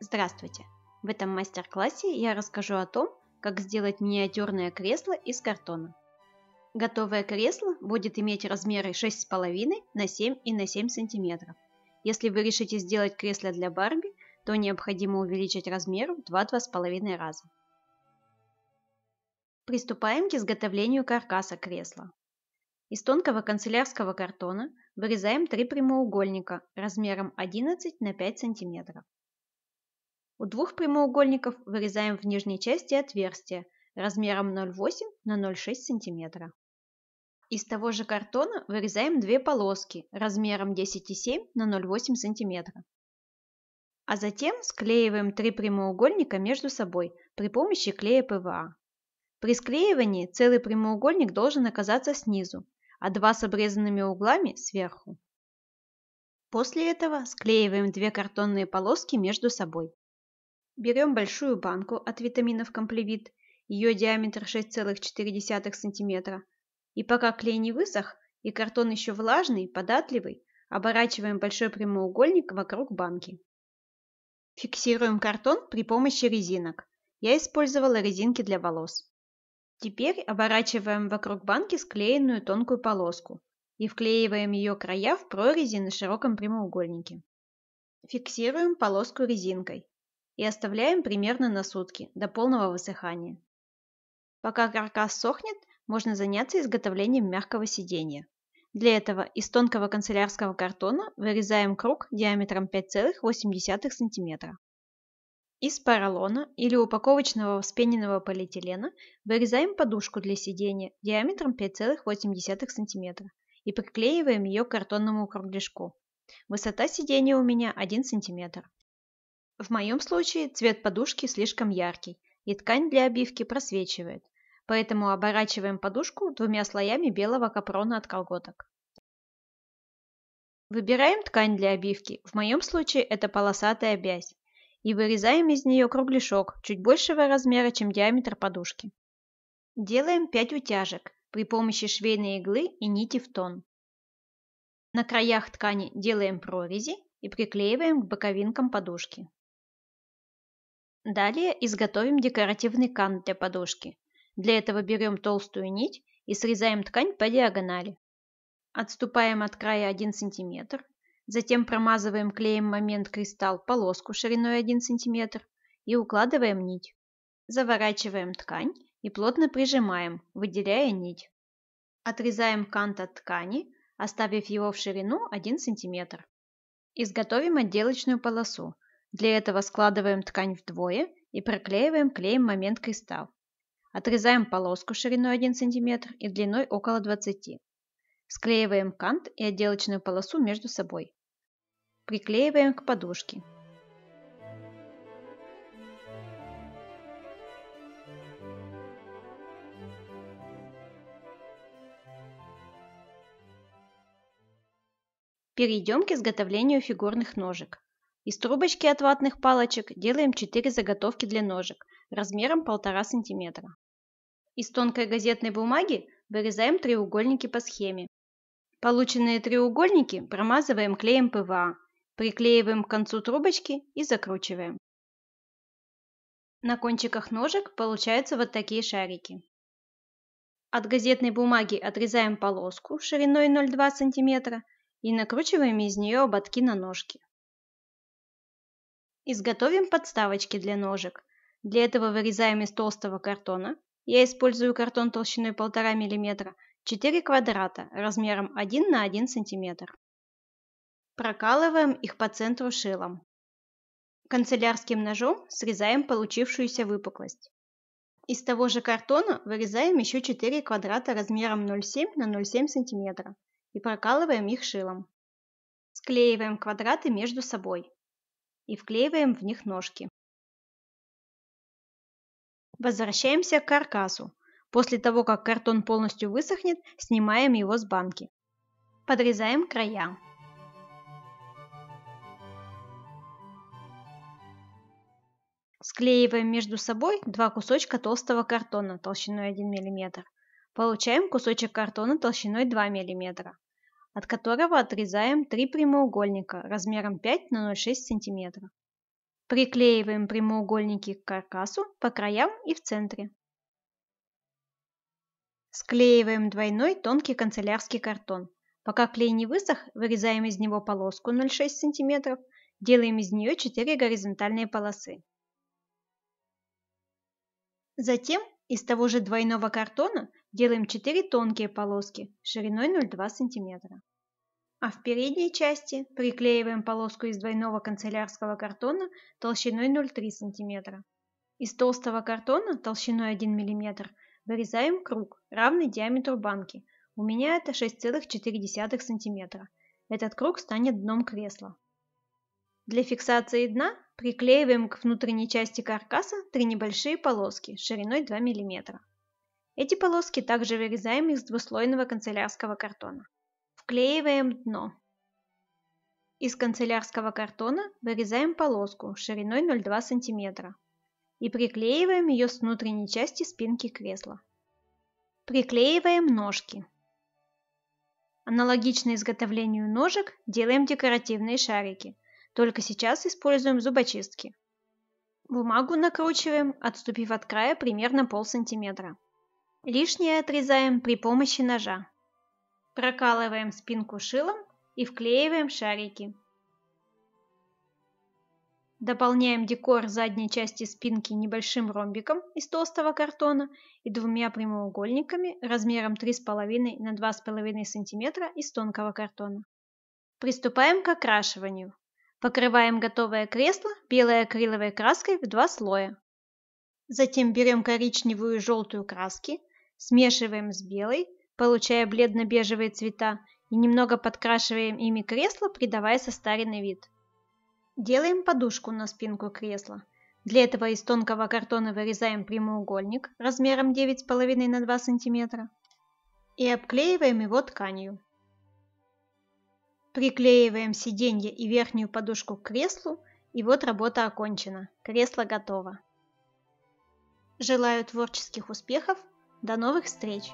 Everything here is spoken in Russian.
Здравствуйте! В этом мастер-классе я расскажу о том, как сделать миниатюрное кресло из картона. Готовое кресло будет иметь размеры 6,5 на 7 и на 7 см. Если вы решите сделать кресло для Барби, то необходимо увеличить размер в 2-2,5 раза. Приступаем к изготовлению каркаса кресла. Из тонкого канцелярского картона вырезаем три прямоугольника размером 11 на 5 см. У двух прямоугольников вырезаем в нижней части отверстие размером 0,8 на 0,6 см. Из того же картона вырезаем две полоски размером 10,7 на 0,8 см. А затем склеиваем три прямоугольника между собой при помощи клея ПВА. При склеивании целый прямоугольник должен оказаться снизу, а два с обрезанными углами сверху. После этого склеиваем две картонные полоски между собой. Берем большую банку от витаминов комплевит, ее диаметр 6,4 см, и пока клей не высох и картон еще влажный, податливый, оборачиваем большой прямоугольник вокруг банки. Фиксируем картон при помощи резинок. Я использовала резинки для волос. Теперь оборачиваем вокруг банки склеенную тонкую полоску и вклеиваем ее края в прорези на широком прямоугольнике. Фиксируем полоску резинкой и оставляем примерно на сутки, до полного высыхания. Пока каркас сохнет, можно заняться изготовлением мягкого сидения. Для этого из тонкого канцелярского картона вырезаем круг диаметром 5,8 см. Из поролона или упаковочного вспененного полиэтилена вырезаем подушку для сидения диаметром 5,8 см и приклеиваем ее к картонному кругляшку. Высота сидения у меня 1 см. В моем случае цвет подушки слишком яркий, и ткань для обивки просвечивает, поэтому оборачиваем подушку двумя слоями белого капрона от колготок. Выбираем ткань для обивки, в моем случае это полосатая бязь, и вырезаем из нее кругляшок чуть большего размера, чем диаметр подушки. Делаем 5 утяжек при помощи швейной иглы и нити в тон. На краях ткани делаем прорези и приклеиваем к боковинкам подушки. Далее изготовим декоративный кант для подушки. Для этого берем толстую нить и срезаем ткань по диагонали. Отступаем от края 1 см, затем промазываем клеем момент кристалл полоску шириной 1 см и укладываем нить. Заворачиваем ткань и плотно прижимаем, выделяя нить. Отрезаем кант от ткани, оставив его в ширину 1 см. Изготовим отделочную полосу. Для этого складываем ткань вдвое и проклеиваем клеем момент кристалл. Отрезаем полоску шириной 1 см и длиной около 20 Склеиваем кант и отделочную полосу между собой. Приклеиваем к подушке. Перейдем к изготовлению фигурных ножек. Из трубочки от ватных палочек делаем 4 заготовки для ножек размером 1,5 см. Из тонкой газетной бумаги вырезаем треугольники по схеме. Полученные треугольники промазываем клеем ПВА, приклеиваем к концу трубочки и закручиваем. На кончиках ножек получаются вот такие шарики. От газетной бумаги отрезаем полоску шириной 0,2 см и накручиваем из нее ободки на ножки. Изготовим подставочки для ножек. Для этого вырезаем из толстого картона, я использую картон толщиной 1,5 мм, 4 квадрата размером 1 на 1 см. Прокалываем их по центру шилом. Канцелярским ножом срезаем получившуюся выпуклость. Из того же картона вырезаем еще 4 квадрата размером 0,7 на 0,7 см и прокалываем их шилом. Склеиваем квадраты между собой и вклеиваем в них ножки. Возвращаемся к каркасу. После того, как картон полностью высохнет, снимаем его с банки. Подрезаем края. Склеиваем между собой два кусочка толстого картона толщиной 1 мм. Получаем кусочек картона толщиной 2 мм от которого отрезаем три прямоугольника размером 5 на 0,6 см. Приклеиваем прямоугольники к каркасу по краям и в центре. Склеиваем двойной тонкий канцелярский картон. Пока клей не высох, вырезаем из него полоску 0,6 см, делаем из нее 4 горизонтальные полосы. Затем из того же двойного картона делаем 4 тонкие полоски шириной 0,2 см. А в передней части приклеиваем полоску из двойного канцелярского картона толщиной 0,3 см. Из толстого картона толщиной 1 мм вырезаем круг, равный диаметру банки. У меня это 6,4 см. Этот круг станет дном кресла. Для фиксации дна приклеиваем к внутренней части каркаса три небольшие полоски шириной 2 мм. Эти полоски также вырезаем из двуслойного канцелярского картона. Вклеиваем дно. Из канцелярского картона вырезаем полоску шириной 0,2 см и приклеиваем ее с внутренней части спинки кресла. Приклеиваем ножки. Аналогично изготовлению ножек делаем декоративные шарики, только сейчас используем зубочистки. Бумагу накручиваем, отступив от края примерно пол сантиметра. Лишнее отрезаем при помощи ножа. Прокалываем спинку шилом и вклеиваем шарики. Дополняем декор задней части спинки небольшим ромбиком из толстого картона и двумя прямоугольниками размером 3,5 на 2,5 см из тонкого картона. Приступаем к окрашиванию. Покрываем готовое кресло белой акриловой краской в два слоя. Затем берем коричневую и желтую краски, смешиваем с белой получая бледно-бежевые цвета, и немного подкрашиваем ими кресло, придавая состаренный вид. Делаем подушку на спинку кресла. Для этого из тонкого картона вырезаем прямоугольник размером 9,5 на 2 см и обклеиваем его тканью. Приклеиваем сиденье и верхнюю подушку к креслу, и вот работа окончена. Кресло готово. Желаю творческих успехов. До новых встреч!